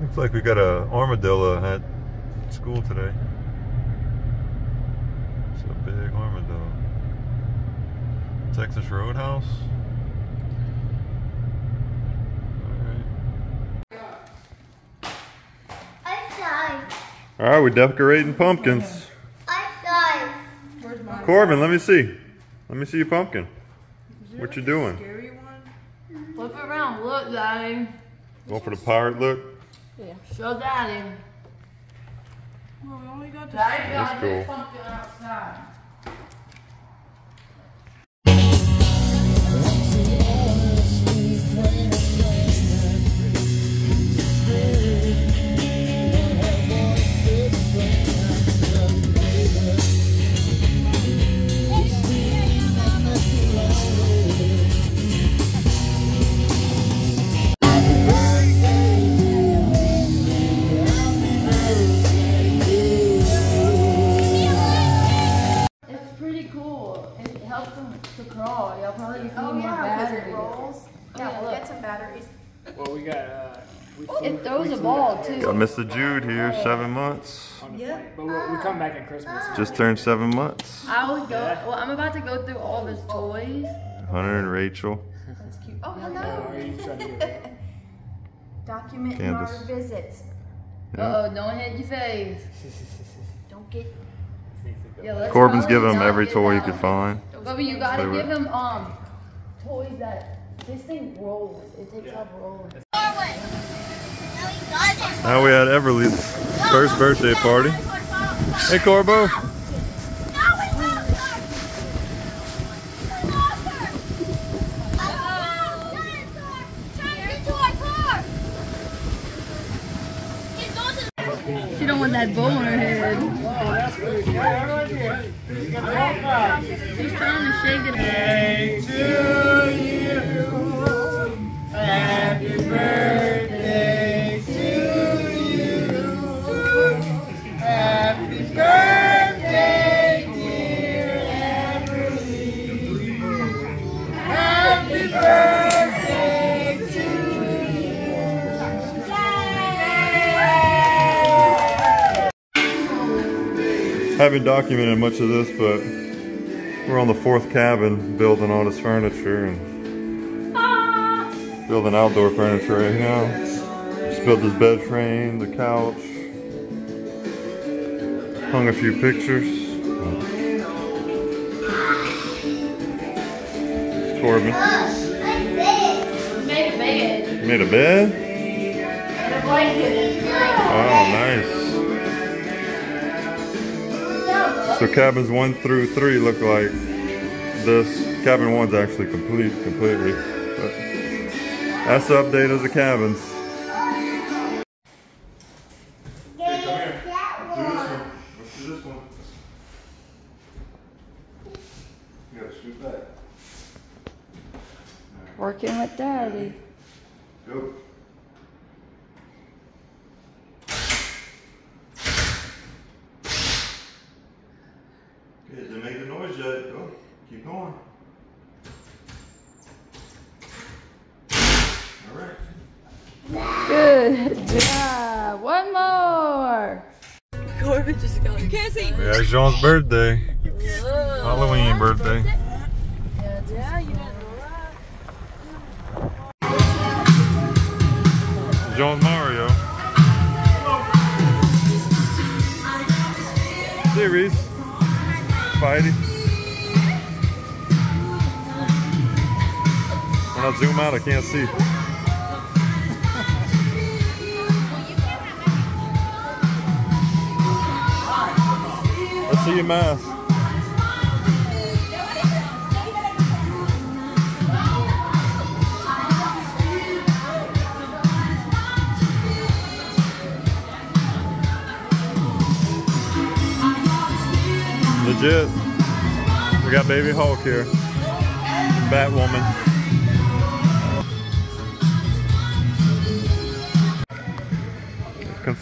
Looks like we got a armadillo at school today. It's a big armadillo. Texas Roadhouse. All right, I dive. Alright, we're decorating pumpkins. Korbin, let me see. Let me see your pumpkin. What you doing? Flip it around. Look, Daddy. Going for the pirate look? Yeah. Show Daddy. Well, we only got Daddy got That's cool. pumpkin outside. It throws a ball too. Got Mr. Jude here, seven months. Yep. But we'll, we come back at Christmas. Just turned seven months. I was go. Well, I'm about to go through all of his toys. Hunter and Rachel. That's cute. Oh, hello. are you trying to get that? Documenting Candace. our visits. Uh oh, don't hit your face. Don't get. Yeah, let's Korbin's giving him every toy he that could find. But you gotta Play with give him um toys that this thing rolls. It takes off rolling. Now we had Everly's first birthday party. Hey Corbo. She don't want that bow on her head. That's good. Yeah, right here. You got the whole crowd. She's trying to shake it. Hey to you. Happy birthday Haven't documented much of this, but we're on the fourth cabin building all this furniture and building outdoor furniture right now. Just built this bed frame, the couch, hung a few pictures. Korbin Made a bed. made a bed. And a blanket. Oh, nice. So cabins one through three look like this. Cabin one's actually complete, completely. But that's the update of the cabins. Hey, Let's do this one. Let's do this one. You gotta shoot back. Working with Daddy. Go. Okay, didn't make the noise yet. Go. Keep going. All right. Good job. One more. Korbin just got. Can't. Yeah, it's Jean's birthday. Halloween birthday. Yeah, you didn't know that. Mario. Series. Spidey. When I zoom out, I can't see. See your mask. Legit. We got Baby Hulk here. Batwoman.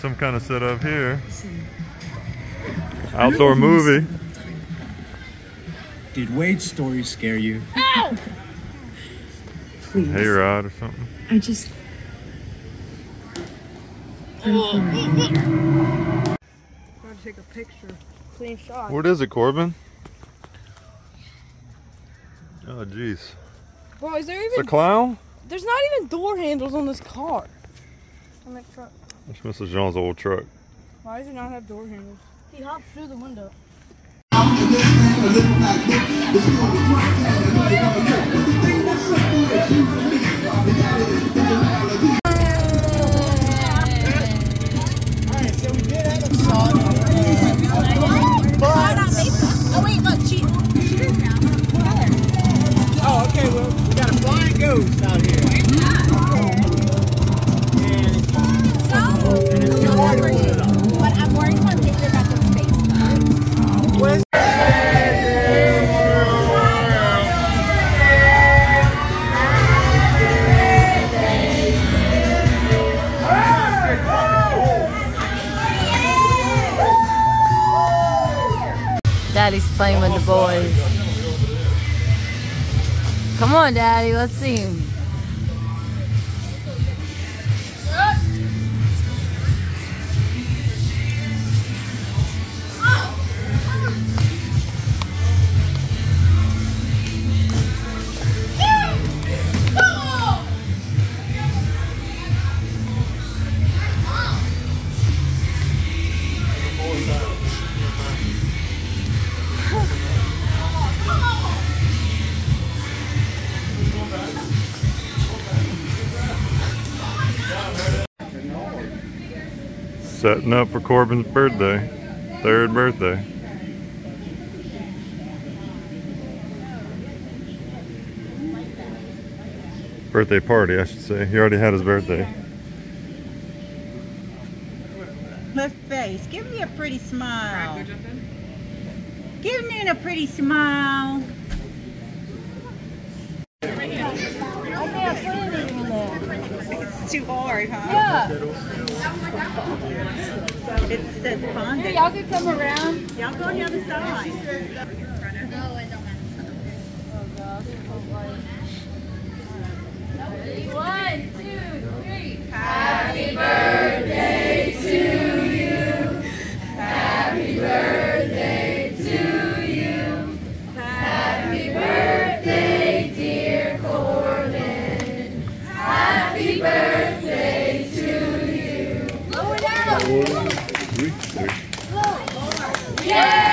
Some kind of setup here. Outdoor movie. Did Wade's story scare you? Please. Hey Rod or something. I just. Gotta take a picture. Clean shot. What is it, Korbin? Oh, jeez. Bro, is there even. It's a clown? There's not even door handles on this car. On that truck. That's Mrs. Jones' old truck. Why does it not have door handles? He hopped through the window. Oh. Oh, okay, well, we got a flying ghost out here. Daddy's playing with the boys. Come on, Daddy, let's see him. Setting up for Korbin's birthday. Third birthday. Birthday party, I should say. He already had his birthday. Lift face. Give me a pretty smile. Give me a pretty smile. I can't put anything in there. It's too hard, huh? Yeah. It says Here, bondage. y'all can come around. Y'all go on the other side. Oh, No, it don't matter. Ready? One, two, three. Yay!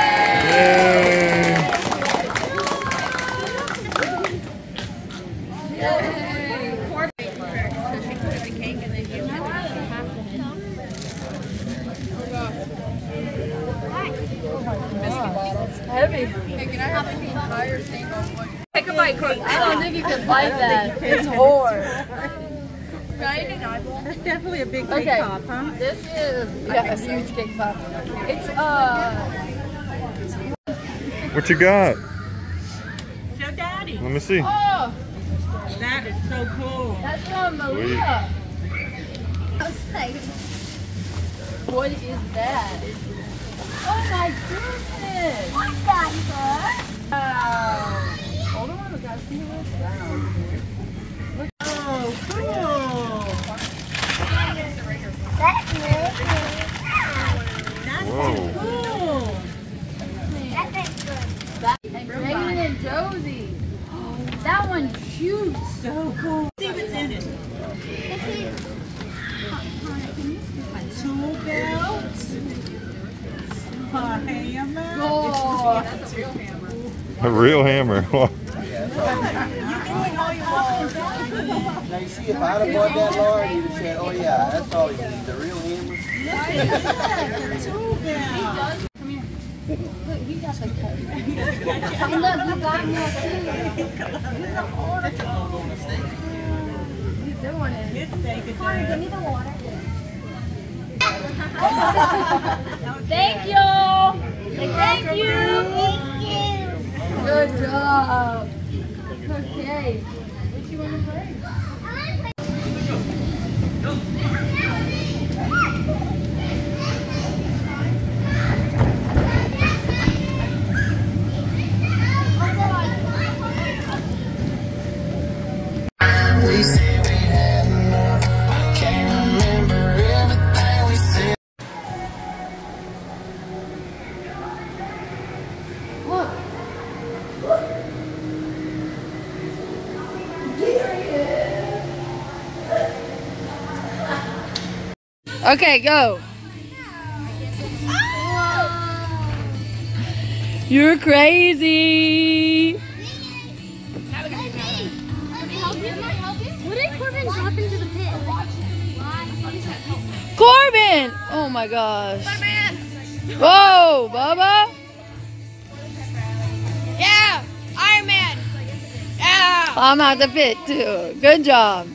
Heavy. Take a bite, quick. I don't think you can bite that. It's hard. That's definitely a big cake Okay. pop, huh? This is yeah, a huge cake pop. It's uh What you got? Show daddy. Let me see. oh That is so cool. that's from Malia. I was like, What is that? Oh my goodness! what the Wow. Hold on, we gotta see what's down. Oh, cool. That's new. That's Whoa. cool. That's good. That, and Reagan and Josie. That one's huge. So cool. See what's in it. This is. A tool belt. A hammer. Oh, A real hammer. You're doing all you want. Now you see, if I'd have bought that Lord, he'd have said, oh yeah, that's all he needs, a real hammer. Yes, a tool belt. look, he got the cut. And look, you got more too. He's doing it. It's steak Give me the water. Thank you. Thank you. Thank you. Good job. Okay. What you want to play? Okay, go. You're crazy. Korbin drop into the pit? Korbin! Oh my gosh. Whoa, Bubba. Yeah, Iron Man. Yeah. I'm out the pit too. Good job.